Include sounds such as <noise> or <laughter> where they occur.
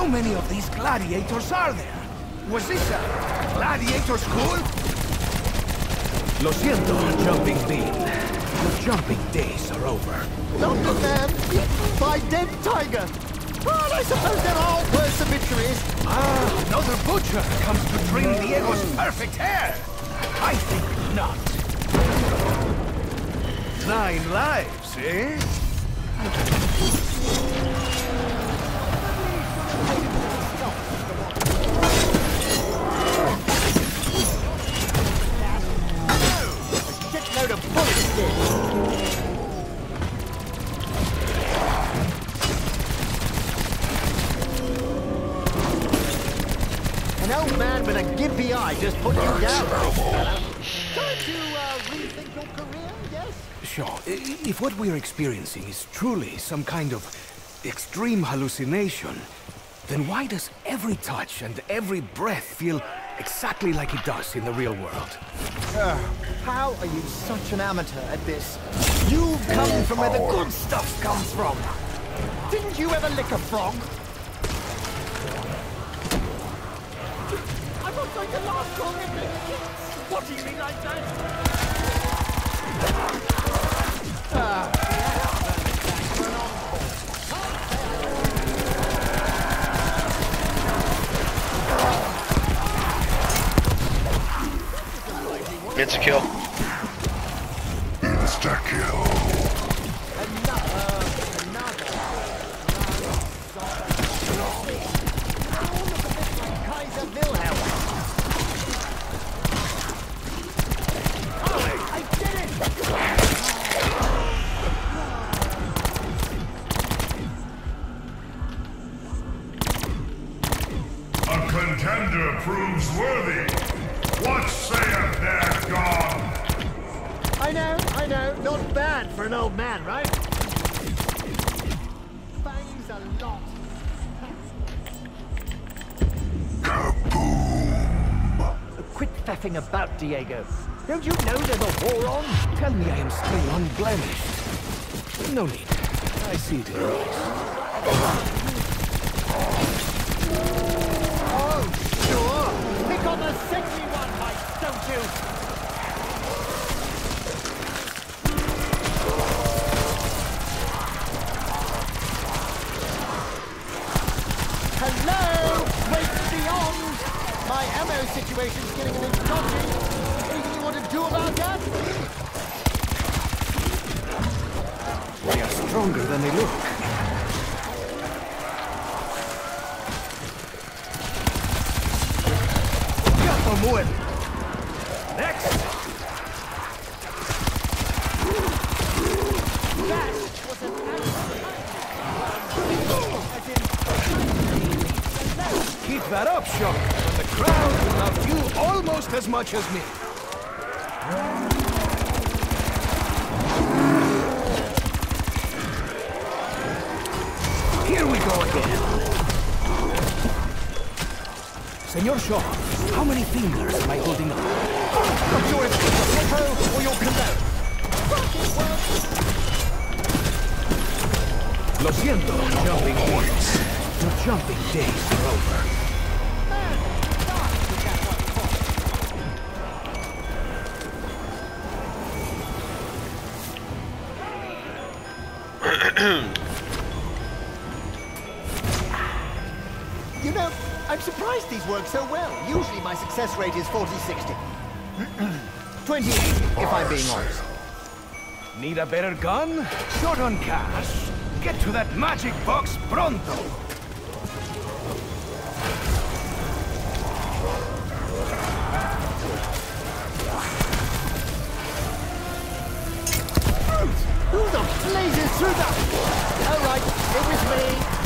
How many of these gladiators are there? Was this a gladiator school? Lo siento, Jumping Bean. Your jumping days are over. Not the man eaten by dead tiger. Well, I suppose there are worse obituaries. Ah, another butcher comes to trim Diego's perfect hair. I think not. Nine lives, eh? Just put you down. Time to uh, rethink your career, yes? Shaw, i- if what we're experiencing is truly some kind of extreme hallucination, then why does every touch and every breath feel exactly like it does in the real world? Uh, How are you such an amateur at this? You've come from where the good stuff comes from. Didn't you ever lick a frog? Gets kill. Insta kill. A contender proves worthy. What saith their god? I know, I know. Not bad for an old man, right? Bangs a lot. Quit faffing about, Diego. Don't you know there's a war on? Tell me I am still unblemished. No need. I see it in your eyes. Oh, sure. Pick on the sexy one, Mike, don't you? Hello? Wait beyond! My ammo situation's getting a bit dodgy. Anything you want to do about that? They are stronger than they look. Capo muere. Next. That was an Keep that up, Shock. Crowd will you almost as much as me. Here we go again. Senor Shaw, how many fingers am I holding up? Not sure if it's your Peppo or your cologne. Lo siento, jumping points. Your jumping days are over. <clears throat> You know, I'm surprised these work so well. Usually my success rate is 40-60. <clears throat> 20 if I'm being honest. Need a better gun? Short on cash. Get to that magic box pronto. Blazes through that? All right, it was me.